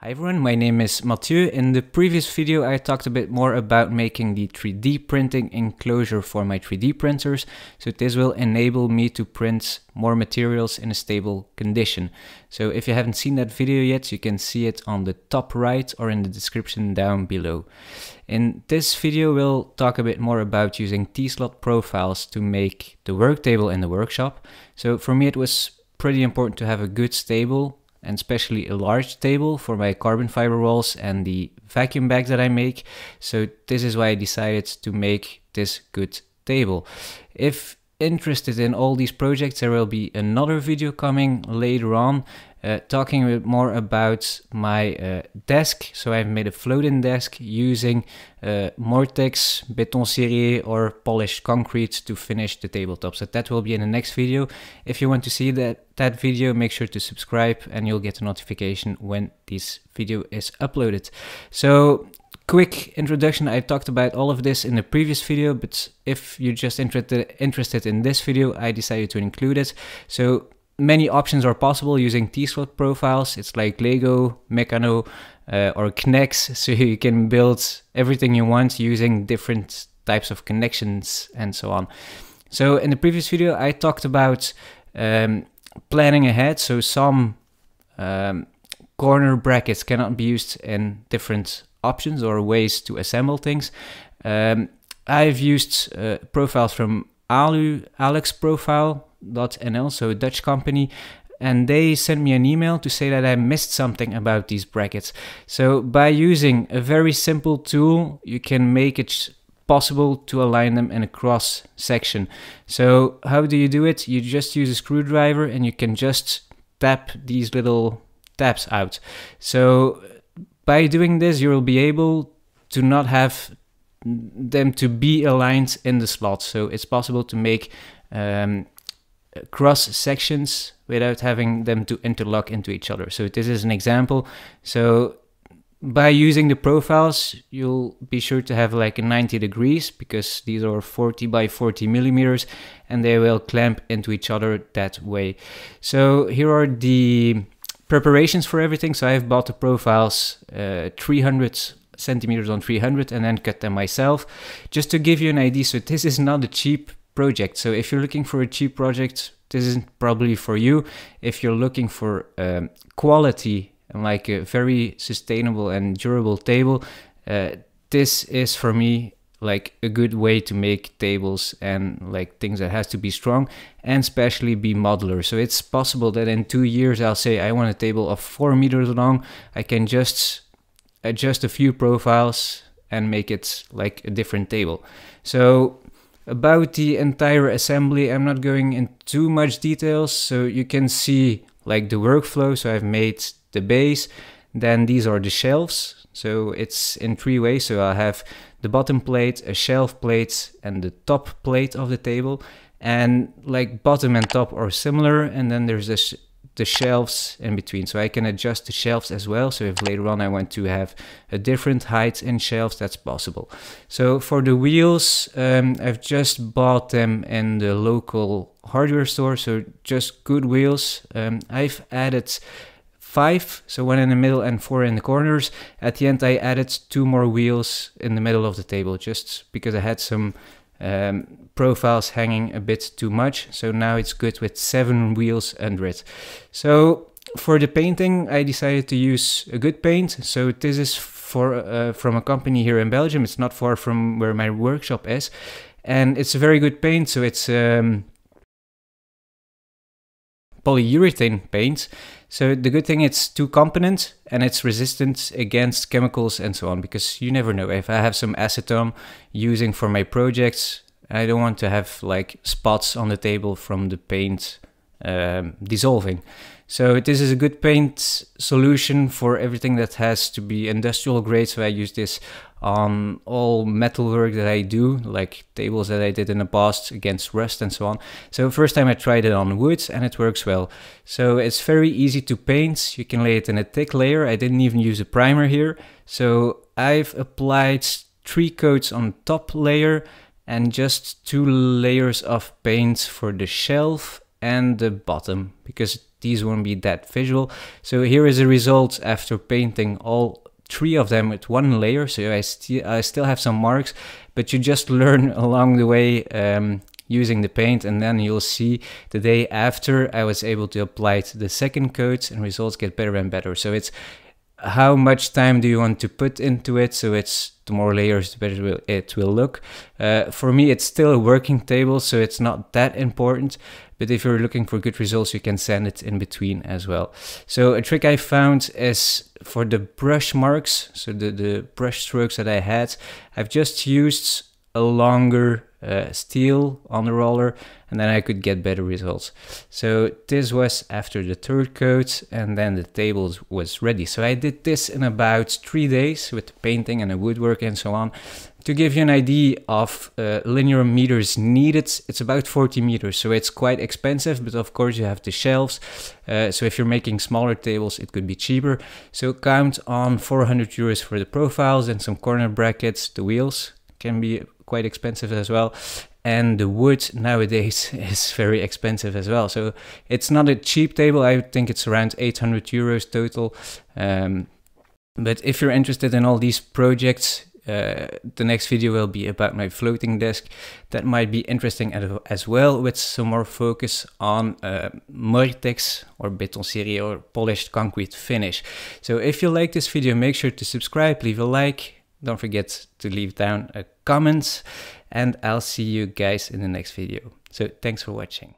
Hi everyone, my name is Matthieu. In the previous video I talked a bit more about making the 3D printing enclosure for my 3D printers. So this will enable me to print more materials in a stable condition. So if you haven't seen that video yet, you can see it on the top right or in the description down below. In this video we'll talk a bit more about using T-slot profiles to make the work table in the workshop. So for me it was pretty important to have a good stable and especially a large table for my carbon fiber walls and the vacuum bags that I make. So this is why I decided to make this good table. If interested in all these projects, there will be another video coming later on uh, talking a bit more about my uh, desk. So I've made a floating desk using uh, Mortex, Beton Ciré or polished concrete to finish the tabletop. So that will be in the next video. If you want to see that, that video, make sure to subscribe and you'll get a notification when this video is uploaded. So quick introduction. I talked about all of this in the previous video, but if you're just interested interested in this video, I decided to include it. So many options are possible using T-slot profiles. It's like Lego, Meccano, uh, or Knex, so you can build everything you want using different types of connections and so on. So in the previous video, I talked about um, planning ahead. So some um, corner brackets cannot be used in different options or ways to assemble things. Um, I've used uh, profiles from Alu, Alux Profile, NL, so a Dutch company, and they sent me an email to say that I missed something about these brackets. So by using a very simple tool, you can make it possible to align them in a cross section. So how do you do it? You just use a screwdriver and you can just tap these little tabs out. So by doing this, you will be able to not have them to be aligned in the slot. So it's possible to make um, cross sections without having them to interlock into each other. So this is an example. So by using the profiles, you'll be sure to have like a 90 degrees because these are 40 by 40 millimeters and they will clamp into each other that way. So here are the preparations for everything. So I've bought the profiles uh, 300 centimeters on 300 and then cut them myself just to give you an idea. So this is not a cheap project. So if you're looking for a cheap project, this isn't probably for you. If you're looking for um, quality and like a very sustainable and durable table, uh, this is for me like a good way to make tables and like things that has to be strong and especially be modular. So it's possible that in two years I'll say I want a table of four meters long. I can just adjust a few profiles and make it like a different table. So about the entire assembly, I'm not going in too much details, so you can see like the workflow. So I've made the base, then these are the shelves. So it's in three ways. So I have the bottom plate, a shelf plate, and the top plate of the table. And like bottom and top are similar, and then there's this the shelves in between. So I can adjust the shelves as well. So if later on I want to have a different height in shelves, that's possible. So for the wheels, um, I've just bought them in the local hardware store. So just good wheels. Um, I've added five, so one in the middle and four in the corners. At the end, I added two more wheels in the middle of the table, just because I had some um, profiles hanging a bit too much. So now it's good with seven wheels under it. So for the painting, I decided to use a good paint. So this is for uh, from a company here in Belgium. It's not far from where my workshop is. And it's a very good paint. So it's um, polyurethane paint. So the good thing it's two component and it's resistant against chemicals and so on because you never know if I have some acetone using for my projects I don't want to have like spots on the table from the paint um, dissolving. So this is a good paint solution for everything that has to be industrial grade. So I use this on all metalwork that I do, like tables that I did in the past against rust and so on. So first time I tried it on wood and it works well. So it's very easy to paint. You can lay it in a thick layer. I didn't even use a primer here. So I've applied three coats on top layer and just two layers of paint for the shelf and the bottom because these won't be that visual. So here is a result after painting all three of them with one layer. So I, st I still have some marks, but you just learn along the way um, using the paint and then you'll see the day after I was able to apply the second coat and results get better and better. So it's how much time do you want to put into it? So it's the more layers the better it will look. Uh, for me it's still a working table so it's not that important. But if you're looking for good results you can sand it in between as well. So a trick i found is for the brush marks so the, the brush strokes that i had i've just used a longer uh, steel on the roller and then I could get better results. So this was after the third coat and then the table was ready. So I did this in about three days with the painting and the woodwork and so on. To give you an idea of uh, linear meters needed, it's about 40 meters. So it's quite expensive, but of course you have the shelves. Uh, so if you're making smaller tables, it could be cheaper. So count on 400 euros for the profiles and some corner brackets, the wheels can be quite expensive as well. And the wood nowadays is very expensive as well. So it's not a cheap table. I think it's around 800 euros total. Um, but if you're interested in all these projects uh, the next video will be about my floating desk. That might be interesting as well with some more focus on uh, Mortex or beton ciré or polished concrete finish. So if you like this video make sure to subscribe leave a like don't forget to leave down a comment and I'll see you guys in the next video. So thanks for watching.